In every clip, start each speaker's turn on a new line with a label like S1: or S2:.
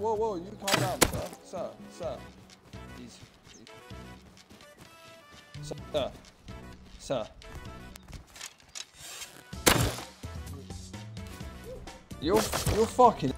S1: Whoa, whoa, you calm down, sir. Sir, sir. He's... Sir. Sir. You're, you're fucking...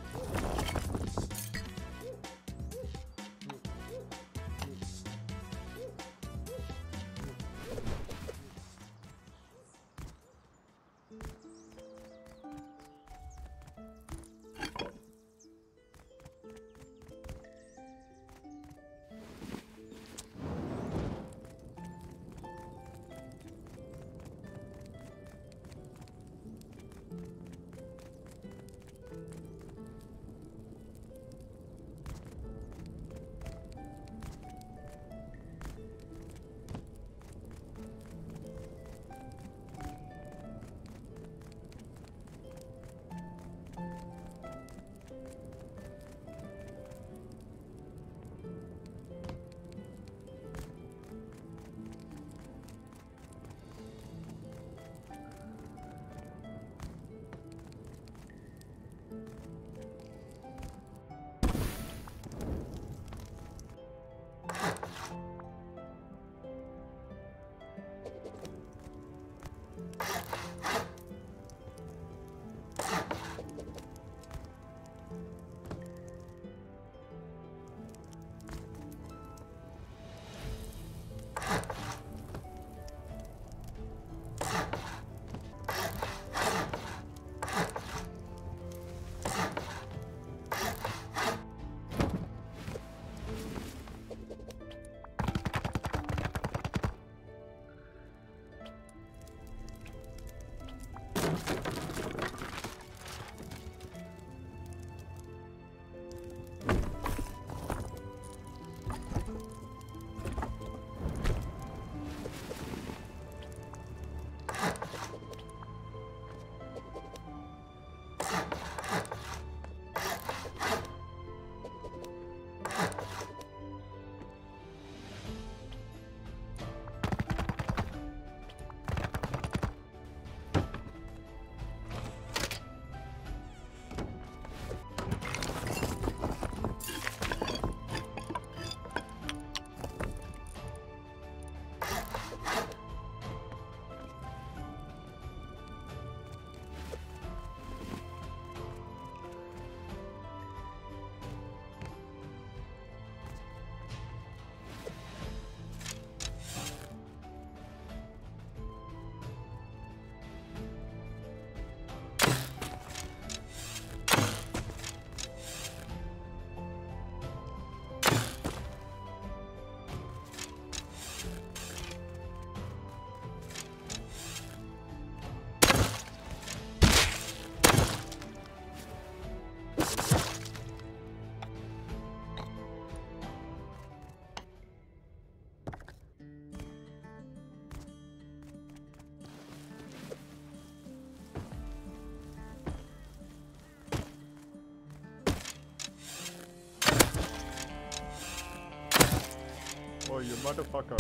S2: motherfucker.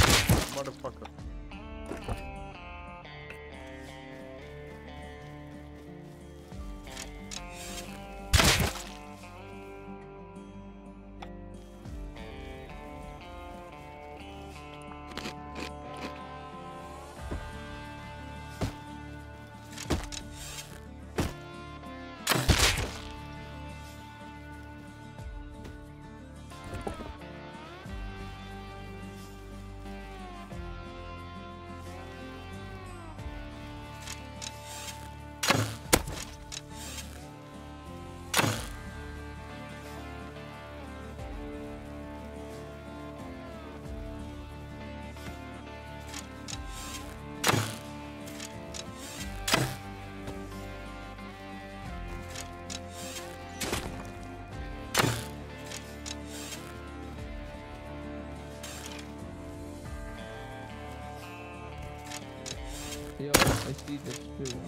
S2: Motherfucker.
S1: I see this too.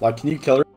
S3: Like, can you kill her?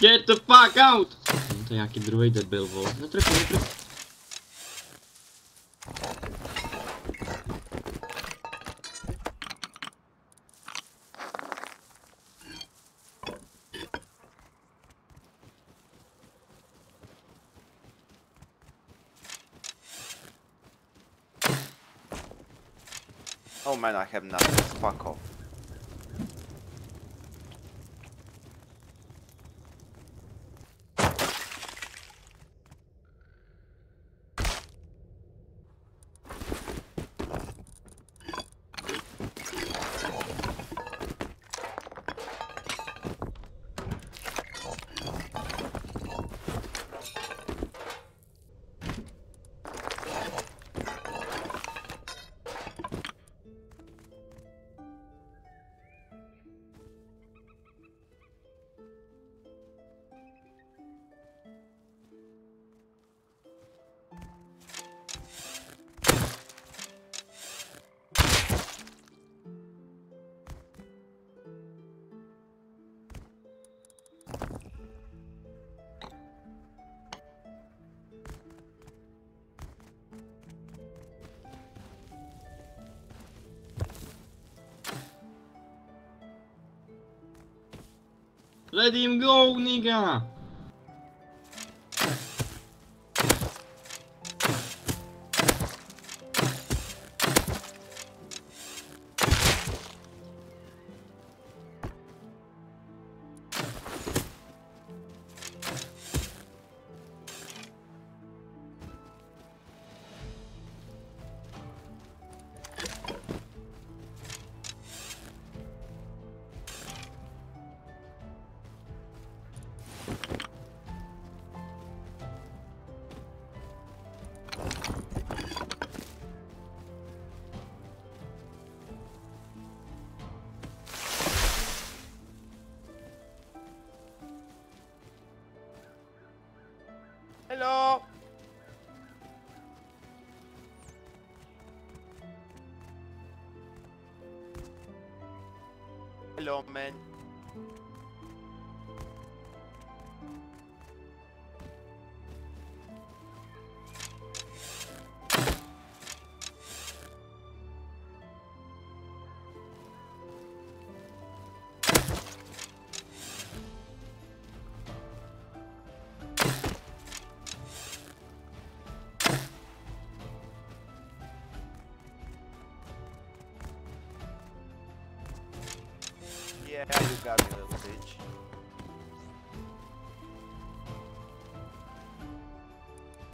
S4: Get the fuck out! No to jaki druider byl, vole. Netrefil, netrefil.
S5: Oh man, I have nothing. Fuck off.
S4: Let him go, nigga!
S5: Hello,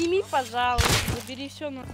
S3: Подними, пожалуйста, забери все на...